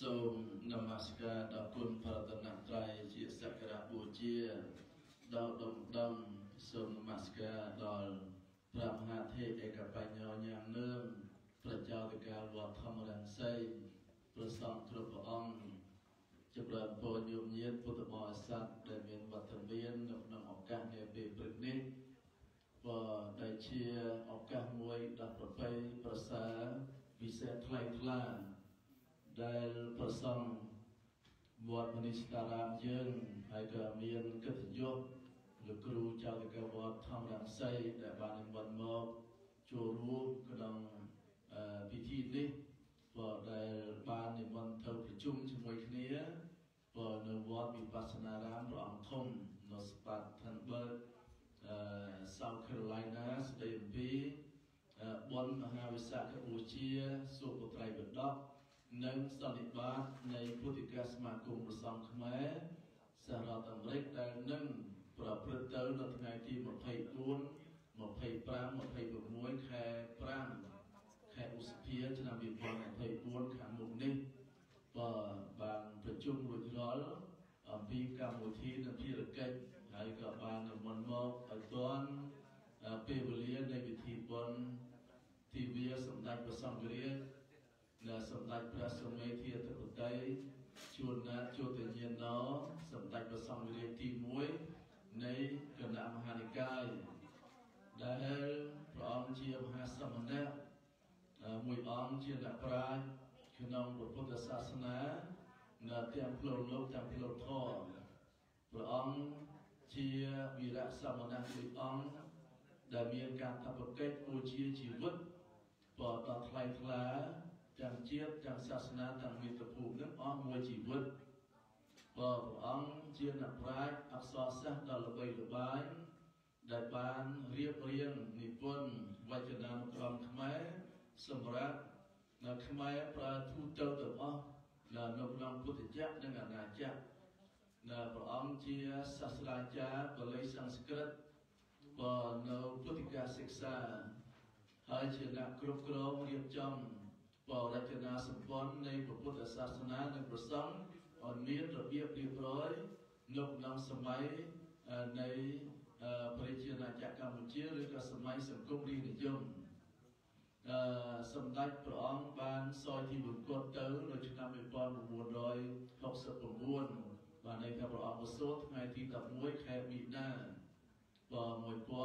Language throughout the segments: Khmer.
សូមនមស្ការដល់គុណបរតនត្រ័យជាសក្ការៈបូជាដល់ដំដំសូមនមស្ការដល់ព្រះមហាធិឯកបញ្ញោញាមនឿងប្រជាតកាលវត្តធម្មរង្សីព្រះសង្ឃគ្រប់ព្រះអង្គចម្រើនពរញោមញាតពុទ្ធបរិស័ទដែលមានវត្តមាននៅក្នុងឱកាសនាពេលព្រឹកនេះក៏ដែលជាឱកាសមួយដ៏ប្រពៃប្រសើរពិសេសថ្លៃថ្លា ដែលប្រសង់វត្តមនីស្តារាមយើងហើយក៏មានកិត្តិយសលោកគ្រូចៅតកវត្តធម្មរង្សីដែលបាននិមន្តមកចូលរួមក្នុងពិធីនេះក៏ដែលបាននិមន្តទៅប្រជុំជាមួយគ្នាក៏នៅវត្តវិបស្សនារាមព្រះអង្គធំនៅ Spartanburg អឺ South Carolina ស្ដីអំពីបុណ្យមហាវិសាខបូជាសុពត្រៃបដក និងសន្និបាតនៃពុទ្ធិកាសមាគមប្រសង់ខ្មែរសហរដ្ឋអាមេរិកដែលនឹងប្រព្រឹត្តទៅនៅថ្ងៃទី24 25 26ខែ5ខែឧសភាឆ្នាំ2024ខាងមុខនេះបើបានប្រជុំរួចរាល់អំពីកម្មវិធីនិងភារកិច្ចហើយក៏បាននិមន្តមកឲ្យទាន់ពេលវេលានៃពិធីបុណ្យទិវាសម្ដេចព្រះសង្ឃរាជ ដែលសម្ដេចព្រះសមេធាធិបតីជួនណាជួតញ្ញាណោសម្ដេចព្រះសង្ឃរាជទី1នៃគណៈមហានិកាយដែលព្រះអង្គជាមហាសមណៈមួយអង្គជាអ្នកប្រាជ្ញក្នុងពុទ្ធសាសនានៅទាំងផ្លូវលោកទាំងផ្លូវធម៌ព្រះអង្គជាវីរៈសមណៈមួយអង្គដែលមានការតបកិច្ចបូជាជីវិតបតថ្លៃថ្លា ទាំងជាតិទាំងសាសនាទាំងមាតុភូមិនឹងអស់មួយជីវិតបើព្រះអង្គជាអ្នកប្រាជ្ញអក្សរសាស្ត្រដ៏ល្បីល្បាញដែលបានរៀបរៀងនិពន្ធវចនានុក្រមខ្មែរសម្រាប់នៅខ្មែរប្រើទូទៅទាំងអស់នៅក្នុងពុទ្ធចក្រនិងអាណាចក្រនៅព្រះអង្គជាសាស្ត្រាចារ្យបាលីសំស្ក្រឹតបើនៅពុទ្ធិកាសិក្សាហើយជាអ្នកគ្រប់គ្រងរៀបចំ បរចនាសម្ព័ន្ធនៃពុទ្ធសាសនានិងប្រសង់ឲ្យមានរបៀបរៀបរយនៅក្នុងសម័យនៃប្រជាណាចក្រកម្ពុជាឬក៏សម័យសង្គមរាជនិយមអឺសម្ដេចព្រះអង្គបានសោយទីមង្គលទៅនៅឆ្នាំ1969បានន័យថាព្រះអង្គប្រសូតថ្ងៃទី11ខែមីនាបើ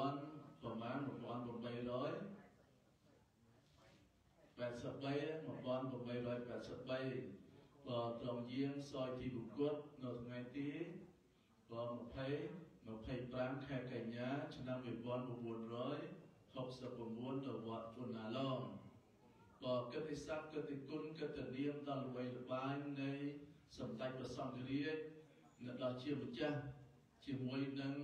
1000ប្រមាណ1800 83 1883បើត្រង់យាងសយទីបុគតនៅថ្ងៃទី20 25ខែកញ្ញា ឆ្នាំ1969នៅវត្តពុណាឡងក៏កិត្តិស័ព្ទកិត្តិគុណកិត្តិនាមដល់ល្បីល្បាញនៃសម្ដេចព្រះសង្ឃរាជនៅដល់ជាម្ចាស់ជាមួយនឹង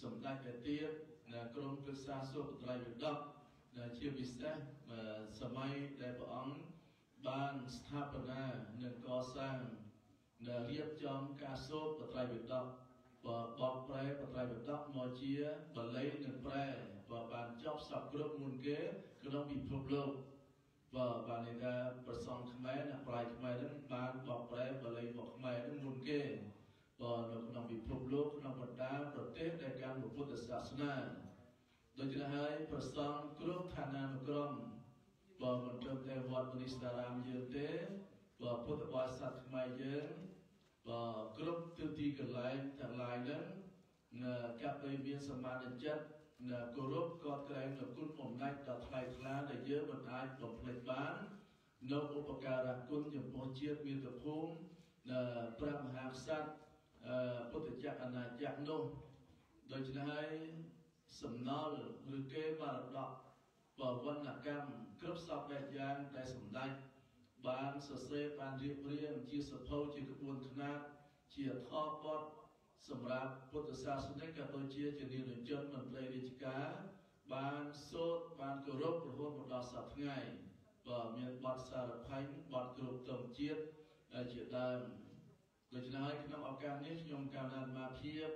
សម្ដេចឯទៀតនៅក្រមព្រឹក្សាសុខត្រៃវិដក ដែលជាពិសេសសម័យដែលព្រះអង្គបានស្ថាបនានិងកសាងដែលរៀបចំការសូត្របត្រៃវិដកបើបកប្រែបត្រៃវិដកមកជាបល័យនិងប្រែបើបានចប់សពគ្រប់មុនគេក្នុងពិភពលោកបើបានន័យថាប្រសងខ្មែរអ្នកប្រាជ្ញខ្មែរនឹងបានបកប្រែបល័យមកខ្មែរនឹងមុនគេបើនៅក្នុងពិភពលោកក្នុងបណ្ដាប្រទេសដែលកាន់ពុទ្ធសាសនា ដូច្នេះហើយប្រសងគ្រប់ឋានានុក្រមបើមិនត្រឹមតែវត្តមនីស្តារាមយើងទេបើពុទ្ធបរិស័ទខ្មែរយើងបើគ្រប់ទិទីកន្លែងទាំងឡាយហ្នឹងនៅកັບឲ្យមានសមាធិចិត្តនៅគោរពកត់ក្រែងនៅគុណបំណាច់ដ៏ថ្លៃថ្លាដែលយើងមិនអាចបំភ្លេចបាននៅឧបការៈគុណចំពោះជាតិមាតុភូមិនៅព្រះមហាក្សត្រពុទ្ធចក្រអាណាចក្រនោះដូច្នេះហើយ សំណល់ឬគេមរតកបវណ្ណកម្មគ្រប់សពបែបយ៉ាងដែលសម្ដេចបានសរសេរបានរៀបរៀងជាសភៅជាក្បួនខ្នាតជាថតបទសម្រាប់ពុទ្ធសាសនិកក៏ដូចជាជានាយជនមន្ត្រីរាជការបានសូត្របានគោរពរហូតមកដល់សប្តាហ៍ថ្ងៃបើមានបទសារផាញ់បទគ្រប់ទងជាតិជាដើមដូច្នេះហើយក្នុងឱកាសនេះខ្ញុំកាលណាមកភាព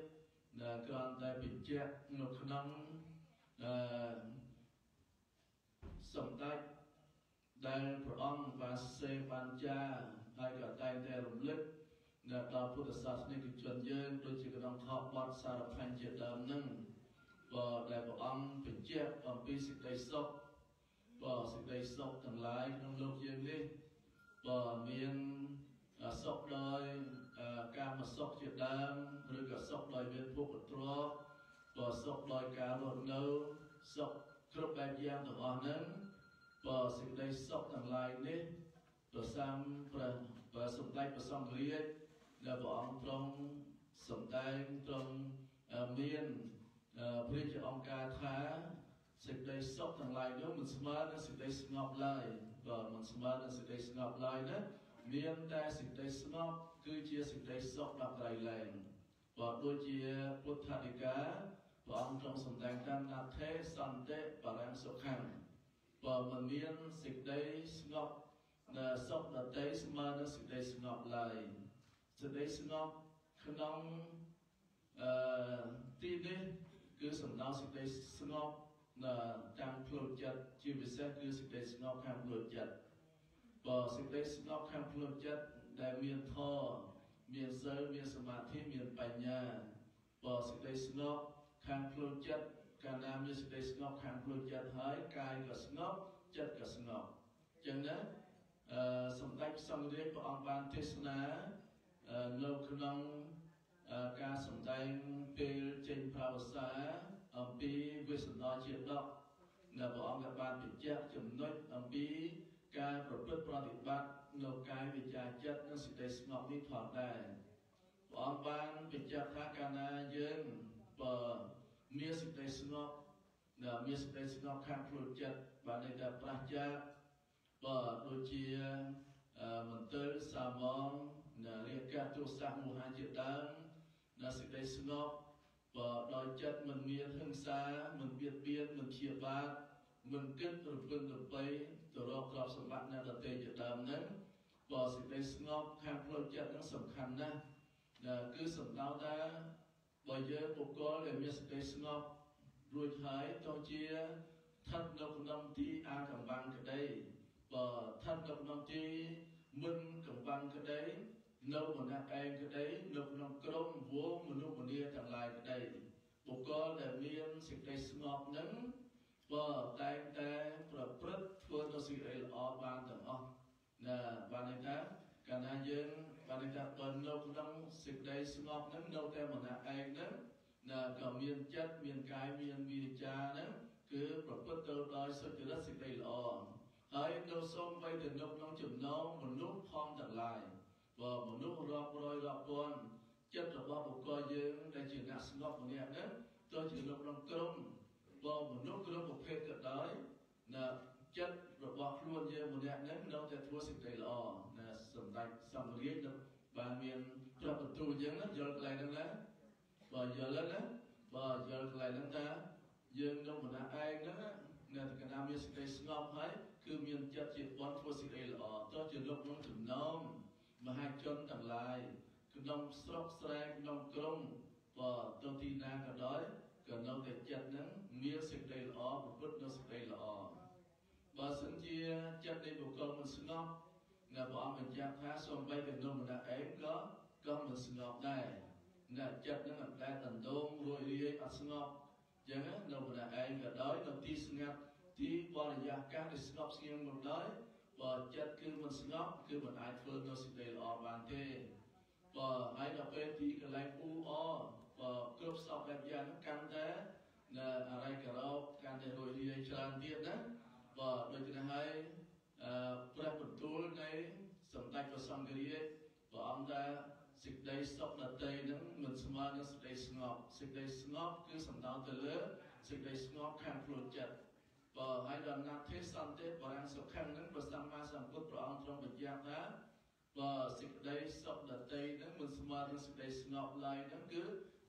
ដែលគ្រាន់តែបញ្ជាក់នៅក្នុងអឺសម្ដេចដែលព្រះអង្គបានសេបានចាហើយក៏តែងតែរំលឹកដល់ពុទ្ធសាសនិកជនយើងដូចជាក្នុងថោកបទសារផាញ់ជាដើមនឹងក៏ដែលព្រះអង្គបញ្ជាក់អំពីសេចក្តីសុខក៏សេចក្តីសុខទាំងឡាយក្នុងលោកយើងនេះក៏មាន សុខដោយកាមសុខជាដើមឬក៏សុខដោយមានភពទ្រព្យក៏សុខដោយការរស់នៅសុខគ្រប់បែបយ៉ាងទាំងអស់ហ្នឹងក៏សេចក្តីសុខទាំងឡាយនេះប្រសាមព្រះព្រះសម្ដេចព្រះសង្ឃរាជដែលព្រះអង្គទ្រង់សម្ដែងទ្រង់មានព្រះជាអង្គការថាសេចក្តីសុខទាំងឡាយនោះមិនស្មើនឹងសេចក្តីស្ងប់ឡើយបើមិនស្មើនឹងសេចក្តីស្ងប់ឡើយណា មានតែសេចក្តីស្ងប់គឺជាសេចក្តីសុខដល់ក្រៃលែងបើដូចជាពុទ្ធដីកាព្រះអង្គទ្រង់សម្ដែងតាមណាថេសន្តិបរំសុខំបើមិនមានសេចក្តីស្ងប់ដែលសុខដតីស្មើនឹងសេចក្តីស្ងប់ឡើយសេចក្តីស្ងប់ក្នុងអឺទីនេះគឺសំដៅសេចក្តីស្ងប់តាមផ្លូវចិត្តជាពិសេសគឺសេចក្តីស្ងប់ខាងផ្លូវចិត្ត បើសេចក្តីស្ងប់ខាងផ្លូវចិត្តដែលមានធម៌មានសិលមានសមាធិមានបញ្ញាបើសេចក្តីស្ងប់ខាងផ្លូវចិត្តកាលណាមានសេចក្តីស្ងប់ខាងផ្លូវចិត្តហើយកាយក៏ស្ងប់ចិត្តក៏ស្ងប់អញ្ចឹងណាអឺសម្ដេចសង្ឃរាជព្រះអង្គបានទេសនានៅក្នុងការសម្ដែងពេលចេញប្រវសាអំពីវិសនាជាដកដែលព្រះអង្គបានបញ្ជាក់ចំណុចអំពី ការប្រព្រឹត្តប្រតិបត្តិនៅកាយវិជាចិត្តនិងសេចក្តីស្ងប់នេះផងដែរព្រះអង្គបានបញ្ជាក់ថាកាលណាយើងបើមានសេចក្តីស្ងប់ដែលមានសេចក្តីស្ងប់ខាងខ្លួនចិត្តបានន័យថាប្រះចាកបើដូចជាមន្ទិលសាមងរាគៈទោសៈមោហៈជាដើមដែលសេចក្តីស្ងប់បើដោយចិត្តមិនមានហិង្សាមិនបៀតបៀនមិនជាបាប មិនគិតរពឹងរពៃទៅរកទ្រព្យសម្បត្តិអ្នកដទៃជាដើមហ្នឹងបើសេចក្តីស្ងប់ខាងផ្លូវចិត្តហ្នឹងសំខាន់ណាស់ដែលគឺសំដៅថាបើយើងបុគ្គលដែលមានសេចក្តីស្ងប់រួចហើយទៅជាស្ថិតនៅក្នុងទីអាកំបាំងក្តីបើស្ថិតនៅក្នុងទីមិនកំបាំងក្តីនៅម្នាក់ឯងក្តីនៅក្នុងក្រុមវងមនុស្សមនាទាំងឡាយក្តីបុគ្គលដែលមានសេចក្តីស្ងប់នឹង បើតែងតែប្រព្រឹត្តធ្វើទៅសេចក្តីល្អបានទាំងអស់ណាបានន័យថាកាលណាយើងបានន័យថាបើនៅក្នុងសេចក្តីស្ងប់នឹងនៅតែម្នាក់ឯងនឹងណាក៏មានចិត្តមានកាយមានវិជ្ជានឹងគឺប្រព្រឹត្តទៅដោយសុចរិតសេចក្តីល្អហើយនៅសូមបីទៅនៅក្នុងចំណោមមនុស្សផងទាំងឡាយបើមនុស្សរាប់រយរាប់ពាន់ចិត្តរបស់បុគ្គលយើងដែលជាអ្នកស្ងប់ម្នាក់ហ្នឹងទៅជានៅក្នុងក្រុម បើមនុស្សគ្រប់ប្រភេទក៏ដោយណាចិត្តរបស់ខ្លួនយើងម្នាក់ហ្នឹងនៅតែធ្វើសេចក្តីល្អណាសម្ដេចសម្រាជបានមានប្រពបន្ទូលអញ្ចឹងណាយល់កន្លែងហ្នឹងណាបើយល់ណាបើយល់កន្លែងហ្នឹងថាយើងនៅម្នាក់ឯងហ្នឹងណាកណ្ដាលមានសេចក្តីស្ងប់ហើយគឺមានចិត្តជាបនធ្វើសេចក្តីល្អតោះជាលោកក្នុងចំណោមមហាជនទាំងឡាយក្នុងស្រុកស្រែក្នុងក្រុងបើទៅទីណាក៏ដោយ ក៏នៅតែចិត្តហ្នឹងមានសេចក្តីល្អប្រព្រឹត្តនៅសេចក្តីល្អបើសិនជាចិត្តនៃបុគ្គលមិនស្ងប់នៅព្រះអង្គបញ្ជាក់ថាសូម្បីតែនំម្នាក់ឯងក៏ក៏មិនស្ងប់ដែរអ្នកចិត្តហ្នឹងអត់ដែលដណ្ដងរួយរាយអត់ស្ងប់អញ្ចឹងនៅម្នាក់ឯងក៏ដោយនៅទីស្ងាត់ទីបរិយាកាសដែលស្ងប់ស្ងៀមមកដោយបើចិត្តគឺមិនស្ងប់គឺមិនអាចធ្វើនៅសេចក្តីល្អបានទេបើហើយដល់ពេលទីកន្លែងអ៊ូអបើ គ្រប់សពបែបយ៉ាងកាន់តែនៅអរិយករោកាន់តែរួយរាយច្រើនទៀតណាបើដូចនេះហើយអឺព្រះបន្ទូលនៃសម្ដេចព្រះសង្ឃរាជព្រះអង្គថាសេចក្តីសុខដតីនឹងមិនស្មើនឹងសេចក្តីស្ងប់សេចក្តីស្ងប់គឺសំដៅទៅលើសេចក្តីស្ងប់ខាងខ្លួនចិត្តបើហើយដល់ណាទេសន្តិបរាំងសុខហ្នឹងព្រះសម្មាសម្ពុទ្ធព្រះអង្គទ្រង់បញ្ជាក់ថាបើសេចក្តីសុខដតីហ្នឹងមិនស្មើនឹងសេចក្តីស្ងប់ឡើយហ្នឹងគឺ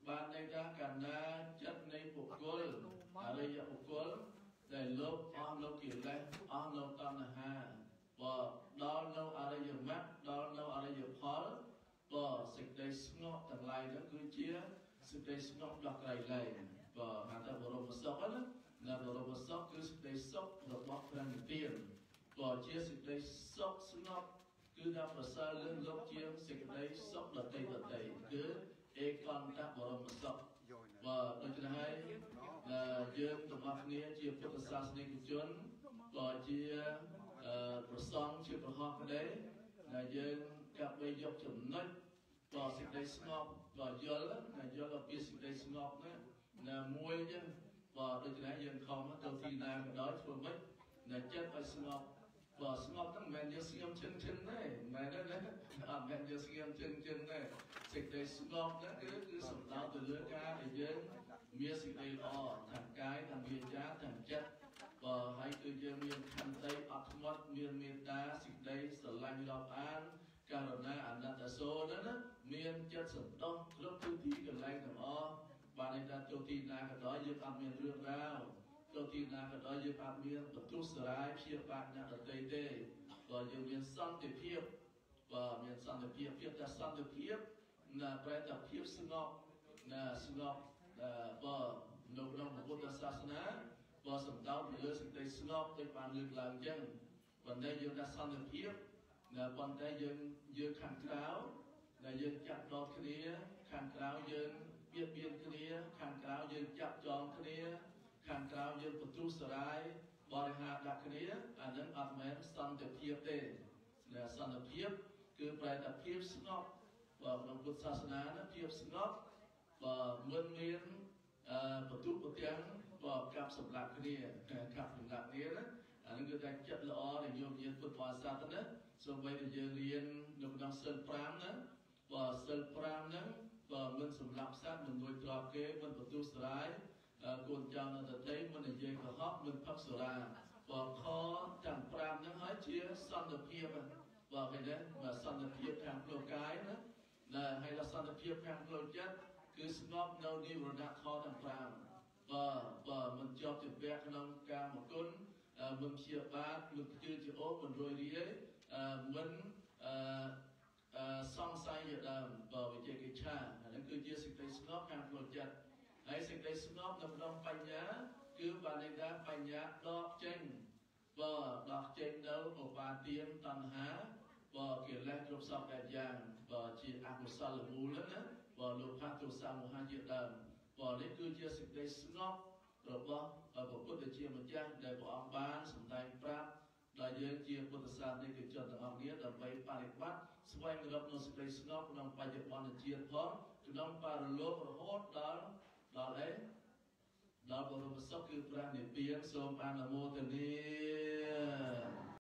បានន័យថាកាលណាចិត្តនៃបុគ្គលអរិយបុគ្គលដែលលោកអស់នៅកិលេសអស់នៅតណ្ហាបើដល់នៅអរិយមគ្គដល់នៅអរិយផលបើសេចក្តីស្ងប់ទាំងឡាយហ្នឹងគឺជាសេចក្តីស្ងប់ដល់ក្រៃលែងបើហៅថាបរមសុខណានៅបរមសុខគឺសេចក្តីសុខរបស់ព្រះនិព្វានក៏ជាសេចក្តីសុខស្ងប់គឺថាប្រសើរលើសលោកជាងសេចក្តីសុខដតីដតីគឺ អេកន្តបរមសុខបាទដូច្នេះហើយដែលយើងទាំងអស់គ្នាជាពុទ្ធសាសនិកជនក៏ជាអឺប្រសងជាប្រហោះក្តីដែលយើងកាប់បីយកចំណុចក៏សេចក្តីស្ងប់ក៏យល់ណាយល់ពីសេចក្តីស្ងប់ណាណាមួយអញ្ចឹងបាទដូច្នេះយើងខំទៅទីណាក៏ដោយធ្វើម៉េចដែលចិត្តឲ្យស្ងប់ បើស្ងប់ហ្នឹងមិនមែនយើងស្ងៀមឈឹងឈឹងទេមិនមែនទេអត់មែនយើងស្ងៀមឈឹងឈឹងទេសេចក្តីស្ងប់ហ្នឹងគឺគឺសំដៅទៅលើការដែលយើងមានសេចក្តីល្អទាំងកាយទាំងវាចាទាំងចិត្តបើហើយគឺយើងមានខន្តីអត់ធ្មត់មានមេត្តាសេចក្តីស្រឡាញ់រាប់អានករណាអនត្តសោហ្នឹងណាមានចិត្តសន្តោសគ្រប់ទិសទីកន្លែងទាំងអស់បានន័យថាចូលទីណាក៏ដោយយើងអត់មានរឿងរ៉ាវ ចូលទីណាក៏ដោយយើងអត់មានបន្ទុះសារាយព្យាបាទអ្នកដទៃទេបើយើងមានសន្តិភាពបើមានសន្តិភាពភាពតែសន្តិភាពណាប្រែតែភាពស្ងប់ណាស្ងប់បើនៅក្នុងពុទ្ធសាសនាបើសំដៅទៅលើសេចក្តីស្ងប់ដូចបានលើកឡើងអញ្ចឹងប៉ុន្តែយើងថាសន្តិភាពណាប៉ុន្តែយើងយើងខាងក្រៅដែលយើងចាក់ដោតគ្នា ខាងក្រៅយើងបៀតបៀនគ្នា ខាងក្រៅយើងចាប់ចងគ្នា ខាងក្រៅយើងបន្ទុះសារាយបរិហារដាក់គ្នាអានឹងអត់មែនសន្តិភាពទេដែលសន្តិភាពគឺប្រែតែភាពស្ងប់បើក្នុងពុទ្ធសាសនាណាភាពស្ងប់បើមិនមានអឺបន្ទុះប្រទាំងបើកាប់សម្លាប់គ្នាកាប់សម្លាប់គ្នាណាអានឹងគឺតែចិត្តល្អដែលញោមញាតពុទ្ធបរិស័ទណាសូម្បីតែយើងរៀននៅក្នុងសិល5ណាបើសិល5ហ្នឹងបើមិនសម្លាប់សត្វមិនលួចទ្រព្យគេមិនបន្ទុះសារាយ កូនចៅនៅតេមិននិយាយកុហកមិនផឹកសុរាបើខទាំង5ហ្នឹងហើយជាសន្តិភាពបើគេដែរបើសន្តិភាពខាងផ្លូវកាយណាដែលហើយដល់សន្តិភាពខាងផ្លូវចិត្តគឺស្ងប់នៅនិវរណៈខទាំង5បើបើមិនជាប់ជាពាក់ក្នុងកាមគុណមិនព្យាបាទមិនខ្ជិលជាអូមិនរយរាយមិនអឺសង្ស័យជាដើមបើវិជាកិច្ឆាអានេះគឺជាសេចក្តីស្ងប់ខាងផ្លូវចិត្ត ហើយសេចក្តីស្ងប់នៅក្នុងបញ្ញាគឺបានន័យថាបញ្ញាដកចេញបើដកចេញនៅឧបាទានតណ្ហាបើកិលេសគ្រប់សពបែបយ៉ាងបើជាអកុសលមូលណាបើលោភៈទោសៈមោហៈជាដើមបើនេះគឺជាសេចក្តីស្ងប់របស់ព្រះពុទ្ធជាម្ចាស់ដែលព្រះអង្គបានសម្ដែងប្រាប់ដល់យើងជាពុទ្ធសាសនិកជនទាំងអស់គ្នាដើម្បីបប្រតិបត្តិស្វែងរកនូវសេចក្តីស្ងប់ក្នុងបច្ចុប្បន្នជាតិផងក្នុងបរលោករហូតដល់ ដល់អីដល់បរមសុខគឺព្រះនិព្វានសូមអនុមោទនា